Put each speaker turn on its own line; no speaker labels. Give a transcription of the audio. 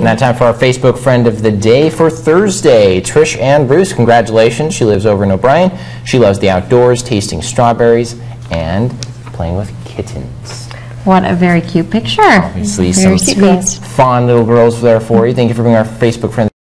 Now time for our Facebook friend of the day for Thursday. Trish Ann Roos, congratulations. She lives over in O'Brien. She loves the outdoors, tasting strawberries, and playing with kittens.
What a very cute picture.
Obviously,
Very
some
sweet.
fond little girls there for you. Thank you for being our Facebook friend.